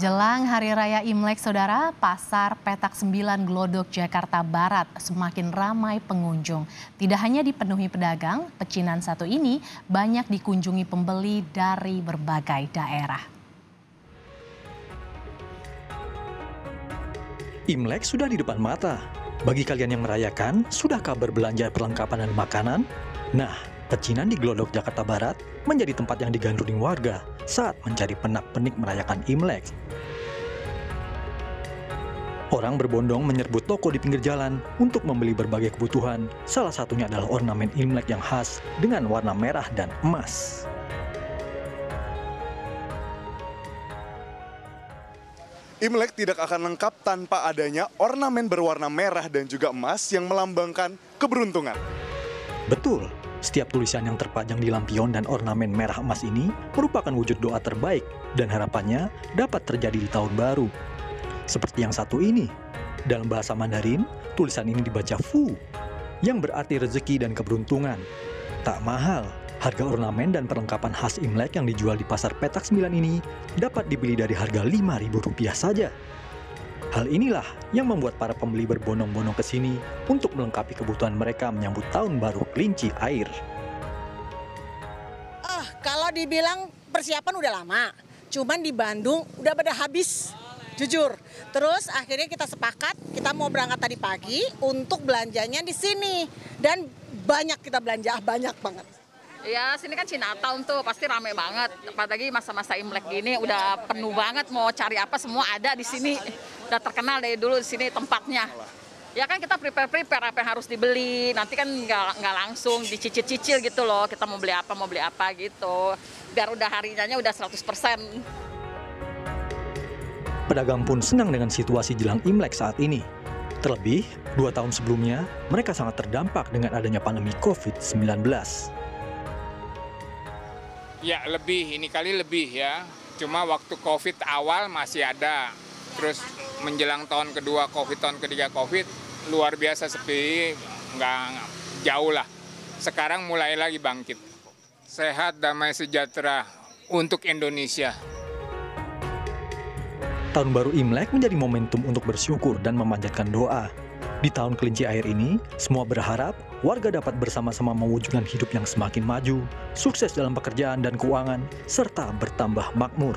Jelang Hari Raya Imlek, Saudara, Pasar Petak 9 Glodok, Jakarta Barat semakin ramai pengunjung. Tidak hanya dipenuhi pedagang, pecinan satu ini banyak dikunjungi pembeli dari berbagai daerah. Imlek sudah di depan mata. Bagi kalian yang merayakan, sudahkah berbelanja perlengkapan dan makanan? Nah, pecinan di Glodok, Jakarta Barat menjadi tempat yang digandrungi warga saat mencari penak-penik merayakan Imlek. Orang berbondong menyerbu toko di pinggir jalan untuk membeli berbagai kebutuhan. Salah satunya adalah ornamen Imlek yang khas dengan warna merah dan emas. Imlek tidak akan lengkap tanpa adanya ornamen berwarna merah dan juga emas yang melambangkan keberuntungan. Betul, setiap tulisan yang terpajang di lampion dan ornamen merah emas ini merupakan wujud doa terbaik dan harapannya dapat terjadi di tahun baru. Seperti yang satu ini. Dalam bahasa Mandarin, tulisan ini dibaca Fu, yang berarti rezeki dan keberuntungan. Tak mahal, harga ornamen dan perlengkapan khas Imlek yang dijual di pasar petak 9 ini dapat dibeli dari harga Rp5.000 saja. Hal inilah yang membuat para pembeli berbondong-bondong ke sini untuk melengkapi kebutuhan mereka menyambut tahun baru kelinci air. Oh, kalau dibilang persiapan udah lama, cuman di Bandung udah pada habis, jujur. Terus akhirnya kita sepakat, kita mau berangkat tadi pagi untuk belanjanya di sini. Dan banyak kita belanja, banyak banget. Ya sini kan Chinatown tuh pasti rame banget. Apalagi masa-masa Imlek gini udah penuh banget mau cari apa semua ada di sini. Udah terkenal dari dulu di sini tempatnya. Ya kan kita prepare-prepare apa yang harus dibeli. Nanti kan nggak nggak langsung dicicil-cicil gitu loh. Kita mau beli apa mau beli apa gitu. Biar udah harinya udah 100%. Pedagang pun senang dengan situasi jelang Imlek saat ini. Terlebih, dua tahun sebelumnya, mereka sangat terdampak dengan adanya pandemi COVID-19. Ya lebih, ini kali lebih ya. Cuma waktu COVID awal masih ada. Terus menjelang tahun kedua COVID, tahun ketiga COVID, luar biasa sepi, nggak jauh lah. Sekarang mulai lagi bangkit. Sehat, damai, sejahtera untuk Indonesia. Tahun baru Imlek menjadi momentum untuk bersyukur dan memanjatkan doa. Di tahun kelinci air ini, semua berharap warga dapat bersama-sama mewujudkan hidup yang semakin maju, sukses dalam pekerjaan dan keuangan, serta bertambah makmur.